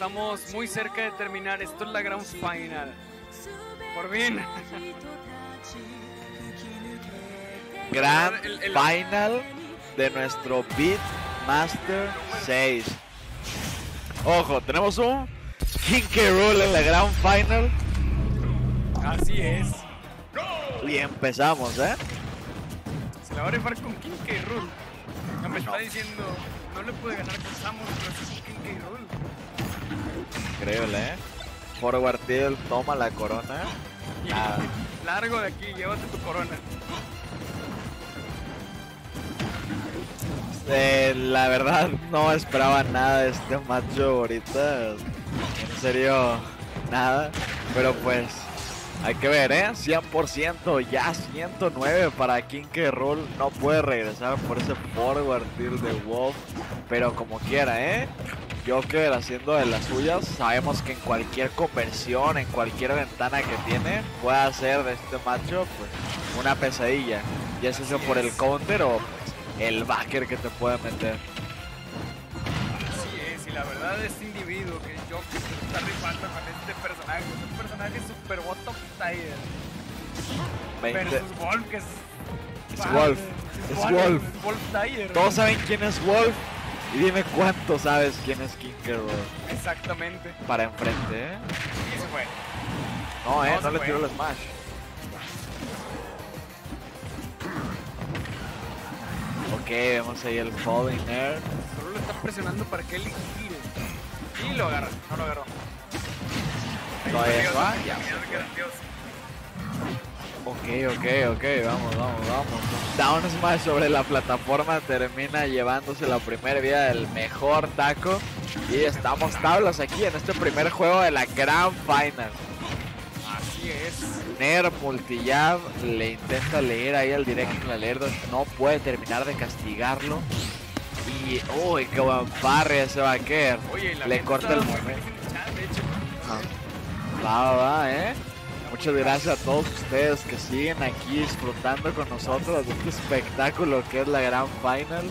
Estamos muy cerca de terminar. Esto es la gran final. Por fin. Gran El- el- final de nuestro Beat Master 6. Ojo, tenemos un King K. Rool en la gran final. Así es. Y empezamos, ¿eh? Se la va a rifar con King K. Rool. Me está diciendo, no le puede ganar con Samus, pero con King K. Rool. Increíble, ¿eh? Forward Tilt toma la corona. Y Nada. largo de aquí, llévate tu corona. Eh, la verdad no esperaba nada de este macho ahorita. En serio, nada. Pero pues, hay que ver, ¿eh? 100%, ya 109 para King K. Rool. No puede regresar por ese forward tilt de Wolf. Pero como quiera, ¿eh? Joker haciendo de las suyas. Sabemos que en cualquier conversión, en cualquier ventana que tiene, puede hacer de este macho pues, una pesadilla. Ya sea por el counter o pues, el backer que te puede meter. Así es, y la verdad este individuo que yo que se está rifando con este personaje, es un personaje super bottom tier. 20. Versus Wolf, que es. Es Wolf, es Wolf. es Wolf. Todos saben quién es Wolf. Y dime cuánto sabes quién es King K. Rool. Exactamente. Para enfrente, ¿eh? Y se fue. No, eh, No le fue. tiró el smash. Ok, vemos ahí el Falling Air. Solo lo está presionando para que él gire. Y lo agarra. No lo agarró. Todavía va, ya. Ok, ok, ok, vamos, vamos, vamos. Down Smash sobre la plataforma termina llevándose la primera vida del mejor taco. Y estamos tablas aquí en este primer juego de la Grand Final. Así es. Ner multijab le intenta leer ahí al directo en la Lerdos, no puede terminar de castigarlo. Y, uy, qué buen parry ese vaquer. Le corta el momento. va, va, eh. Muchas gracias a todos ustedes que siguen aquí disfrutando con nosotros de este espectáculo que es la Grand Final.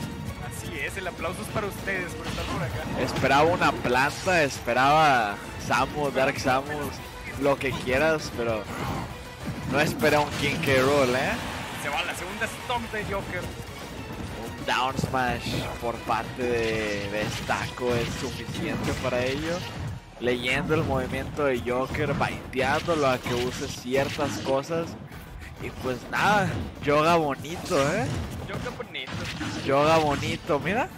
Así es, el aplauso es para ustedes por estar por acá. Esperaba una planta, esperaba Samus, Dark Samus, lo que quieras, pero no esperé un King K. Rool, eh. Se va la segunda stomp de Joker. Un down smash por parte de, de Staco es suficiente para ello. Leyendo el movimiento de Joker, baiteándolo a que use ciertas cosas. Y pues nada, yoga bonito, eh. Joker bonito. Yoga bonito, mira.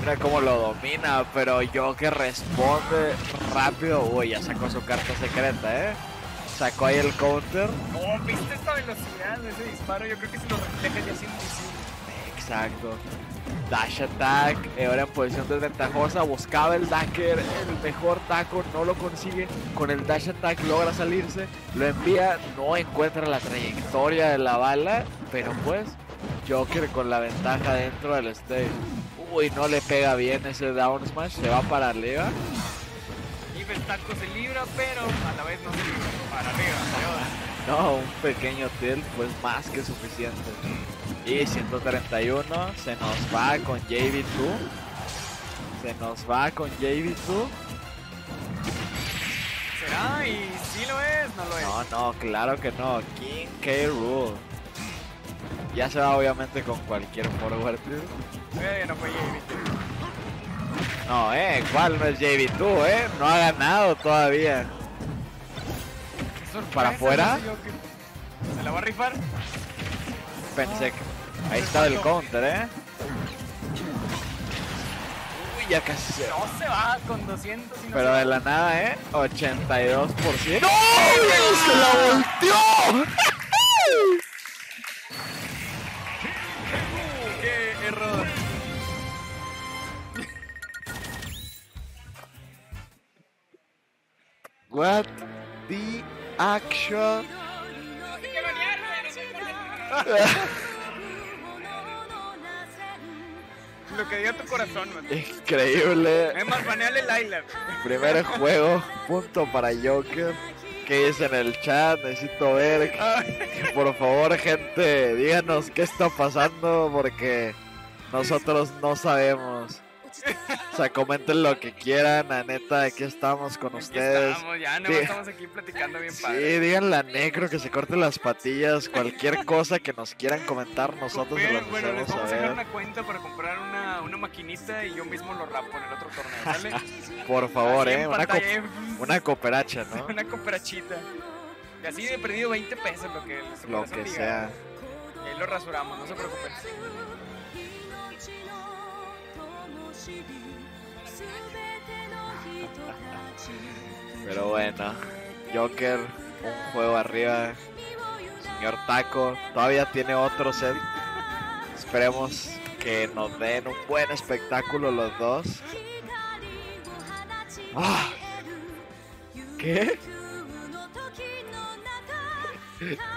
Mira cómo lo domina, pero Joker responde rápido. Uy, ya sacó su carta secreta, eh. Sacó ahí el counter. Oh, ¿viste esta velocidad de ese disparo? Yo creo que si lo refleja ya es invisible. Exacto. Dash attack, eh, ahora en posición desventajosa, buscaba el Dacker, el mejor taco, no lo consigue. Con el dash attack logra salirse, lo envía, no encuentra la trayectoria de la bala, pero pues Joker con la ventaja dentro del stage. Uy, no le pega bien ese down smash, se va para arriba. Y el taco se libra, pero a la vez no se libra. Para arriba, adiós. No, un pequeño tilt, pues más que suficiente. Y 131 se nos va con JV2. Se nos va con JV2. ¿Será? ¿Y si lo es? No lo es. No, no, claro que no. King K. Rule. Ya se va obviamente con cualquier forward. Eh, no fue Javi. No, eh, ¿cuál no es JV2, eh? No ha ganado todavía. Sorpresa ¿Para afuera? ¿Se la va a rifar? Pensé que. Ahí está el counter, eh. Uy, ya casi se. No se va con 200 y no Pero se de la nada, ¿eh? 82%. ¡No! ¡Se la volteó! ¡Qué error! What actual... Lo que dio tu corazón, man. Increíble. Es más, baneale el Island. Primer juego, punto para Joker. ¿Qué dice en el chat? Necesito ver. Por favor, gente, díganos qué está pasando porque nosotros no sabemos. O sea, comenten lo que quieran, la neta, aquí estamos con Aquí ustedes. estamos, ya no Sí. estamos aquí platicando bien Sí, padre. díganle a Necro que se corte las patillas, cualquier cosa que nos quieran comentar, nosotros se Bueno, las bueno, les vamos a dejar una cuenta para comprar una, una maquinita y yo mismo lo rapo en el otro torneo, ¿sale? Por favor, Así eh, una, co- una cooperacha, ¿no? una cooperacha. Y así de perdido 20 pesos lo que Lo que sea. Y ahí lo rasuramos, no se preocupen. Pero bueno, Joker, un juego arriba. Señor Taco, todavía tiene otro set. Esperemos que nos den un buen espectáculo los dos. Ah, ¿Qué?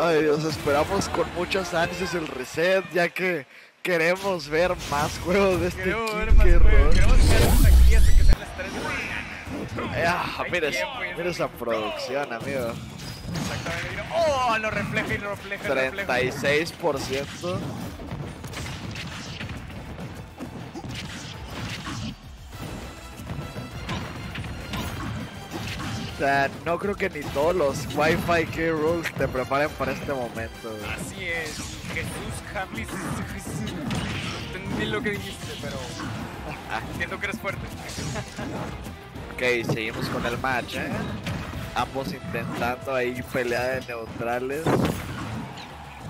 Ay Dios, esperamos con muchos ansias el reset, ya que queremos ver más juegos de este Queremos ver más juegos, queremos quedarnos aquí hasta que sean las 3 de la mañana. Ah, mira, mira esa producción, amigo. Exactamente, mira. ¡Oh! Lo refleja y lo refleja. lo refleja. 36%. Sea, no creo que ni todos los Wi-Fi Key Rules te preparen para este momento. güey. Así es, Jesús Harley. No entendí lo que dijiste, pero entiendo que eres fuerte. Ok, seguimos con el match, ¿eh? Ambos intentando ahí pelea de neutrales.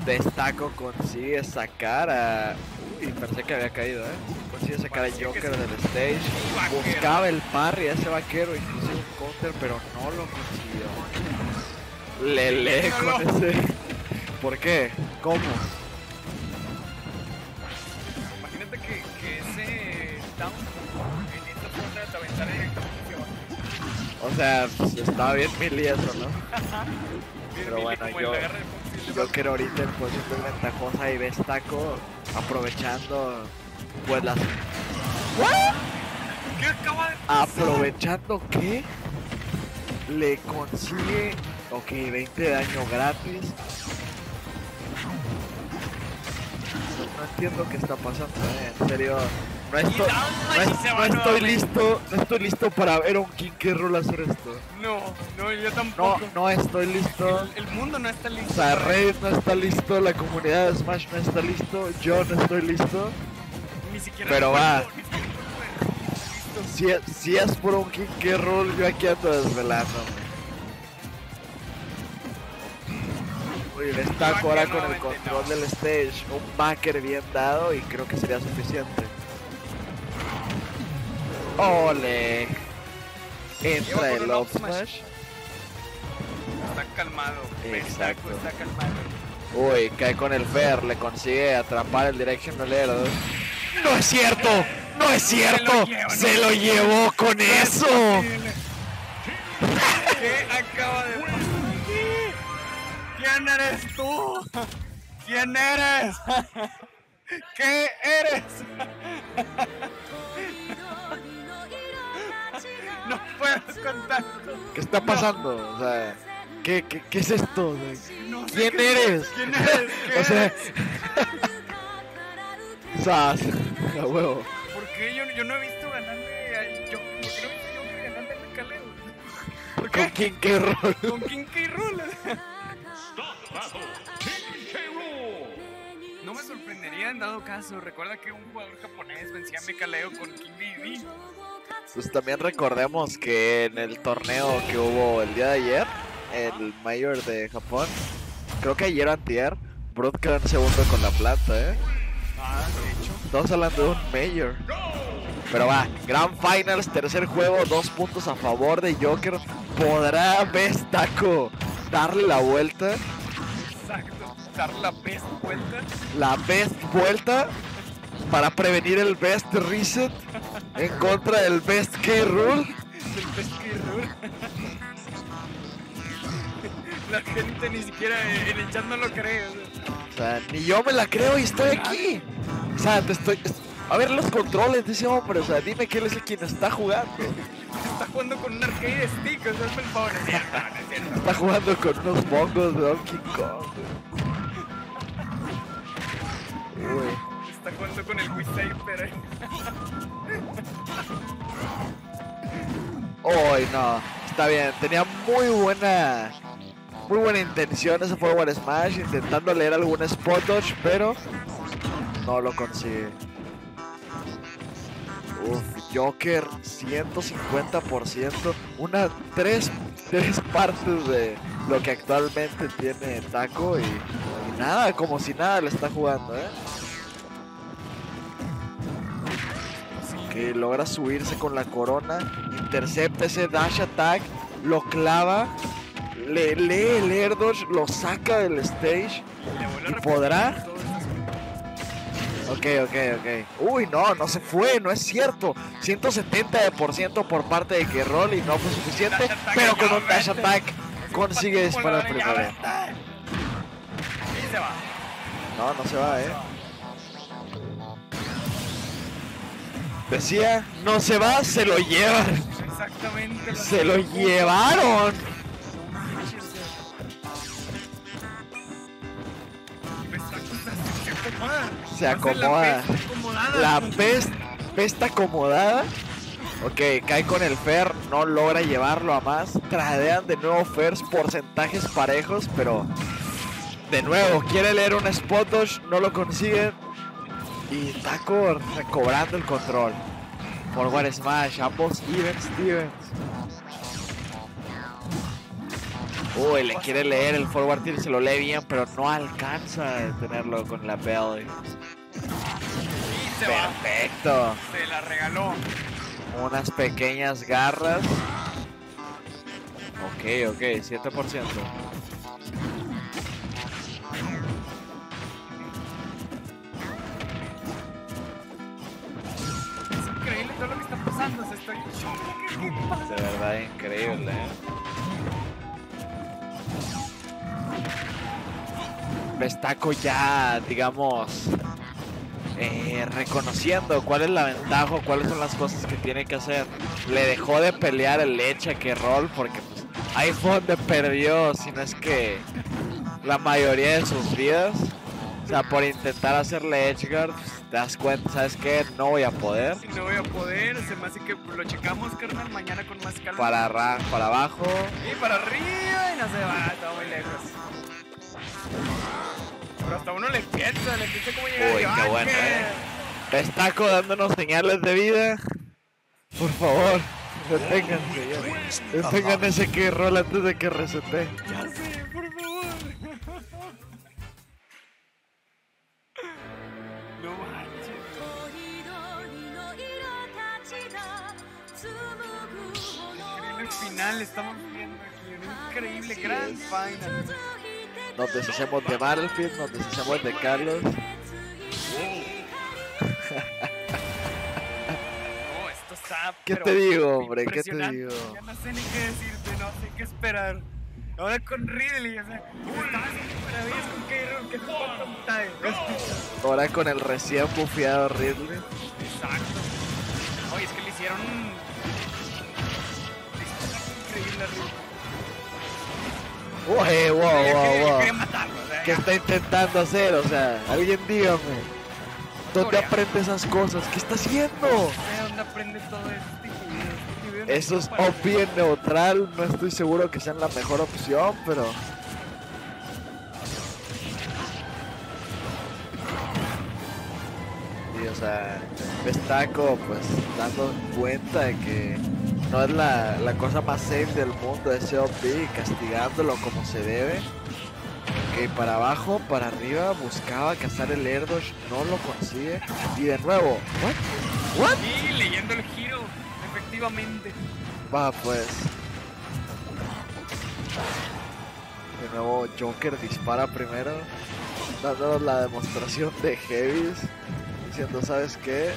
Destaco consigue sacar a... Uy, pensé que había caído, ¿eh? Consigue sacar a Joker sí. del stage. Buscaba el parry a ese vaquero, inclusive counter, pero no lo consiguió. Lele con no. ese... ¿Por qué? ¿Cómo? Imagínate que, que ese down en esta forma te aventara directamente. O sea, pues, estaba bien mili eso, ¿no? Pero bueno, yo- de. Yo quiero ahorita en posición desventajosa y ves taco aprovechando pues las ¿Qué acaba de aprovechando que le consigue ok 20 de daño gratis no entiendo qué está pasando eh, en serio no estoy, no, es- no listo no estoy listo para ver a un King K. Rool hacer esto No, no, yo no tampoco. no estoy listo El, el mundo no está listo. O sea, Raid no está listo, la comunidad de Smash no está listo, yo no estoy listo. Ni siquiera pero va. Si es, si es por un King K. Rool, yo aquí ando desvelándome. Uy, destaco ahora con el control del stage, un backer bien dado y creo que sería suficiente. Ole. Entra el up smash. Smash. Está calmado. Exacto. Está calmado. Uy, cae con el Fer, le consigue atrapar el Direction Rolero. ¡No es cierto! ¡No es cierto! ¡Se lo llevó con eso! ¿Qué acaba de pasar? ¿Quién eres tú? ¿Quién eres? ¿Qué eres? No puedo contar. ¿Qué está pasando? O sea, ¿qué, qué, qué es esto? No sé ¿Quién eres? ¿Quién eres? ¿Qué O sea, eres? A huevo. ¿Por qué yo, yo no he visto ganarle a yo, ¿por qué no he visto yo ganarle a ¿Con qué rol? Con King K. Rool. No me sorprendería en dado caso. Recuerda que un jugador japonés vencía a Mekaleo con King BB. Pues también recordemos que en el torneo que hubo el día de ayer, el Mayor de Japón, creo que ayer o antier, Brood quedó en segundo con la planta, ¿eh? Ah, de hecho. Estamos hablando de un Mayor. Pero va, Grand Finals, tercer juego, dos puntos a favor de Joker. ¿Podrá Bestaco darle la vuelta? Exacto. Dar la best vuelta. La best vuelta para prevenir el best reset en contra del best K rule. Del best K. Rool. La gente ni siquiera en el chat no lo cree. O sea, ni yo me la creo y estoy aquí. O sea, te estoy. A ver los controles de ese hombre, o sea, dime que él es el quien está jugando. Está jugando con un arcade stick, o sea, el favor. Está jugando con unos bongos de Donkey Kong. Uy, está jugando con el Wii Saber. Uy, no. Está bien. Tenía muy buena. Muy buena intención ese Forward Smash. Intentando leer algún spot dodge, pero. No lo consigue. Uf, Joker 150%. Una tres, tres partes de lo que actualmente tiene Taco y, y nada, como si nada le está jugando, ¿eh? que logra subirse con la corona, intercepta ese dash attack, lo clava, le lee el air dodge, lo saca del stage. ¿Y podrá? Ok, ok, ok. Uy, no, no se fue, no es cierto. 170% por parte de Kerrol y no fue suficiente, pero con un dash attack consigue disparar primero. llave. Y se va. No, no se va, eh. Decía, no se va, se lo llevan. Exactamente. Se lo llevaron. Se acomoda. La pesta acomodada. Pest. Ok, cae con el Fer, no logra llevarlo a más. Tradean de nuevo Fers, porcentajes parejos, pero de nuevo quiere leer un spot dodge, no lo consigue. Y Taco recobrando el control. Forward Smash, ambos even Stevens. Uy, le quiere leer el forward tilt, se lo lee bien, pero no alcanza a detenerlo con la belly. Se va. Perfecto. Se la regaló. Unas pequeñas garras. Ok, ok, 7%. Es increíble todo lo que está pasando. O sea, estoy. De verdad increíble, ¿eh? Destaco ya, digamos, eh, reconociendo cuál es la ventaja, cuáles son las cosas que tiene que hacer. Le dejó de pelear el leche que roll porque pues, ahí fue donde perdió, si no es que la mayoría de sus vidas. O sea, por intentar hacerle edge guard, pues, te das cuenta, ¿sabes qué? No voy a poder. No voy a poder. Se me hace que lo checamos, carnal. Mañana con más calma. Para, ra- para abajo. Y para arriba y no se va, está muy lejos hasta uno le empieza, le empieza como llegar. Uy, qué bueno, eh. Pestaco dándonos señales de vida. Por favor, detengan, detengan ese que roll antes de que resete. Ya sé, por favor. No manches. El final estamos viendo aquí. Un increíble, gran final. Nos deshacemos de Battlefield, nos deshacemos de Carlos. No, esto está. ¿Qué te digo, hombre? ¿Qué te digo? Ya no sé ni qué decirte, no sé qué esperar. Ahora con Ridley, o sea, con que. Ahora con el recién bufeado Ridley. Exacto. Oye, es que le hicieron un. le hicieron increíble a Ridley. Uy, wow, wow, wow. quería matarlo, o sea, ¿Qué está intentando hacer? O sea, alguien dígame. ¿Dónde aprende esas cosas? ¿Qué está haciendo? dónde aprende todo este individuo. Este no Eso es OP en neutral, no estoy seguro que sean la mejor opción, pero... Sí, o sea, destaco pues dando cuenta de que no es la, la cosa más safe del mundo ese OP castigándolo como se debe. Ok, para abajo, para arriba, buscaba cazar el dodge, no lo consigue. Y de nuevo, ¿what? ¿What? Sí, leyendo el giro, efectivamente. Va pues. De nuevo Joker dispara primero. Dándonos la demostración de Heavis. Diciendo, ¿sabes qué?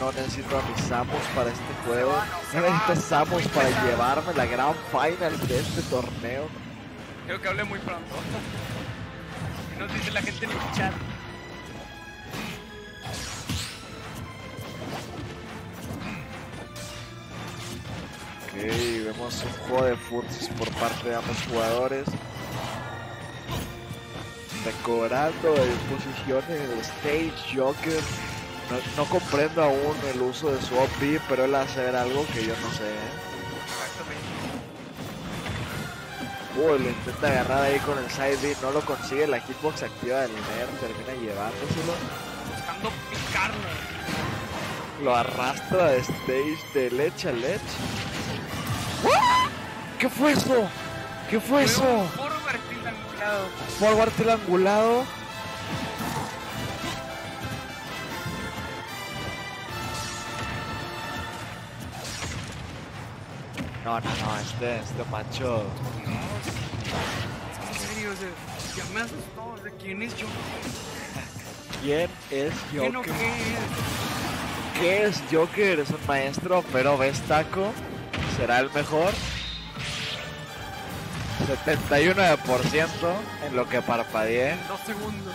No necesito a mis Samus para este juego. No necesito Samus para llevarme la gran final de este torneo. Creo que hablé muy pronto. ¿Qué nos dice la gente en el chat? Ok, vemos un juego de fursis por parte de ambos jugadores. The cobrando en posiciones de stage, Joker. No, no comprendo aún el uso de su OP, pero él hace ver algo que yo no sé. ¿eh? Uy, lo intenta agarrar ahí con el side B, no lo consigue, la hitbox activa del Ner, termina llevándoselo. Buscando picarlo. Lo arrastra de stage de leche a leche. ¿Qué fue eso? ¿Qué fue eso? un forward triangulado. Forward triangulado. No, no, no, este, este macho. Es que en serio, o sea, ya me asustó. O sea, ¿quién es yo? ¿Quién es ¿Quién o Joker? qué es? ¿Qué es Joker? Es un maestro, pero ves taco. ¿Será el mejor? 71% en lo que parpadeé. Dos segundos.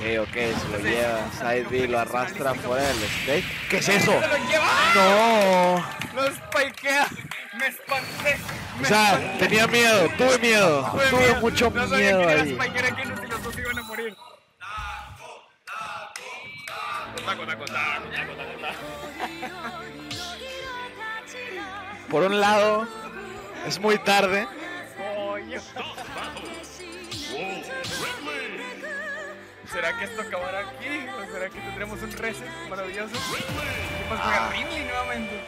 Ok, ok, se lo lleva. Side B lo arrastra fuera del stage. ¿Qué es eso? ¡Se lo lleva! ¡No! ¡Lo spikea! ¡Me espanté! O sea, tenía miedo, tuve miedo. Tuve miedo. mucho no sabía miedo era aquí, no, si los dos iban a morir. Taco, taco, taco, taco, taco, taco. Por un lado, es muy tarde. ¿Será que esto acabará aquí? ¿O será que tendremos un reset maravilloso? ¿Qué pasa Ah. con Ridley nuevamente?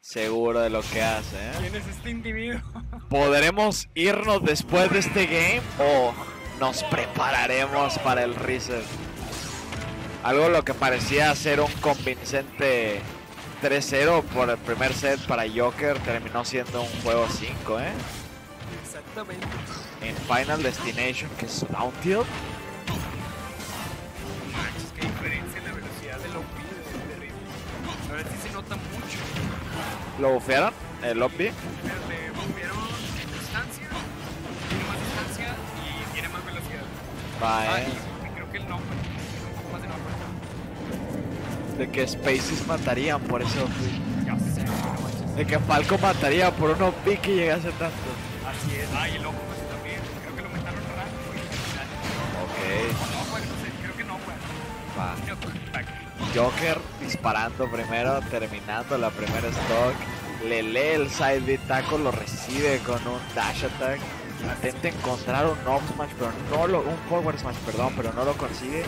Seguro de lo que hace, ¿eh? ¿Quién es este individuo? ¿Podremos irnos después de este game o nos prepararemos para el reset? Algo lo que parecía ser un convincente 3-0 por el primer set para Joker terminó siendo un juego 5, ¿eh? Exactamente. En Final Destination, que es Down Tilt. ¿Lo bufearon? ¿El lobby? Le distancia, tiene más distancia y tiene más velocidad. Ah, ¿eh? y creo que el no, tiene un poco más de no. De que Spaces matarían por ese OP. Ya sé, no. De que Falco mataría por un OP que llegase tanto. Así es. Ah, y el ojo pues, también. Creo que lo metaron rápido. Ok, no, bueno, no sé, creo que no, güey. va. Está Joker disparando primero, terminando la primera stock. Le lee el side beat taco, lo recibe con un dash attack. Intenta encontrar un up smash, pero no lo, un forward smash, perdón, pero no lo consigue.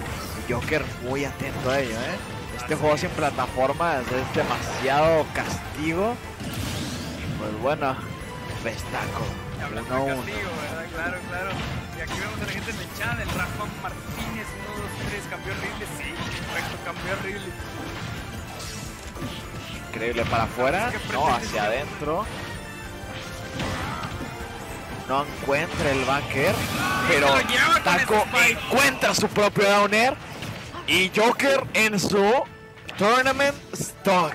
Y Joker muy atento a ello, ¿eh? Este juego sin plataformas es demasiado castigo. Pues bueno, ves taco. Hablando Uno a de uno. castigo, ¿verdad? Claro, claro. Y aquí vemos a la gente en el chat, el Rafa Martínez, 1, 2, 3, cambió Ridley. Sí, correcto, cambió Ridley. Increíble para afuera, ¿Qué no hacia adentro. No encuentra el backer, pero Taco encuentra su propio downer y Joker en su tournament stock.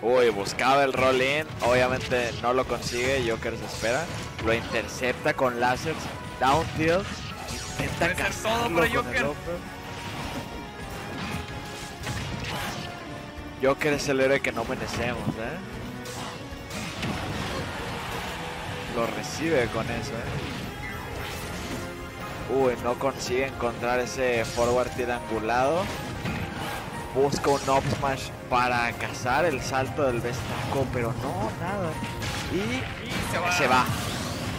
Uy, buscaba el roll in, obviamente no lo consigue, Joker se espera, lo intercepta con láseres, down tilt, intenta todo el Joker. Joker es el héroe que no merecemos, ¿eh? Lo recibe con eso, ¿eh? Uy, no consigue encontrar ese forward triangulado. Busca un up smash para cazar el salto del Bestaco, pero no, nada. Y Y se va. se va.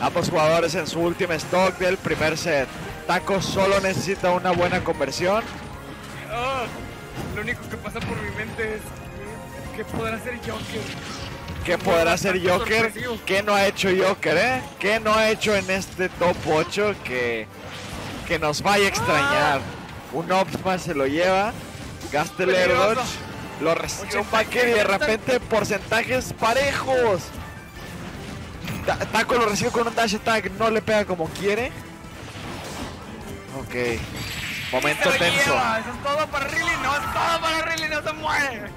Ambos jugadores en su último stock del primer set. Taco solo necesita una buena conversión. Ah, lo único que pasa por mi mente es ¿qué podrá hacer Joker? ¿Qué podrá hacer Joker? ¿Qué no ha hecho Joker, eh? ¿Qué no ha hecho en este top 8 que, que nos vaya a extrañar? Un up smash se lo lleva, Peligroso. dodge, lo recibe un 80 backer y de repente porcentajes parejos. Ta- Taco lo recibe con un dash attack, no le pega como quiere. Ok, momento Se tenso. lleva. Eso es todo para Ridley, no es todo para Ridley, no se muere.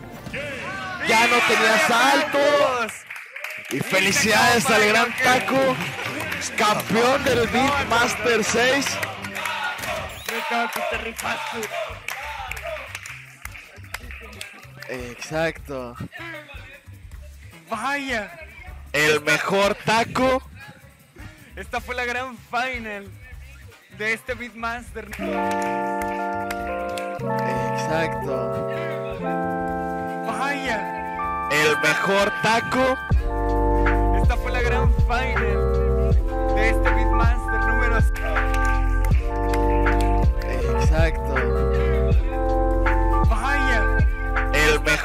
Ya no tenía ¡Bien, salto. Marcos! Y felicidades al gran. Taco, campeón del 6. Que te rifaste. Exacto. Vaya. El mejor taco. Esta fue la gran final de este Beatmaster. Exacto. Vaya. El mejor taco. Esta fue la gran final de este Beatmaster número Exacto. Vaya. El mejor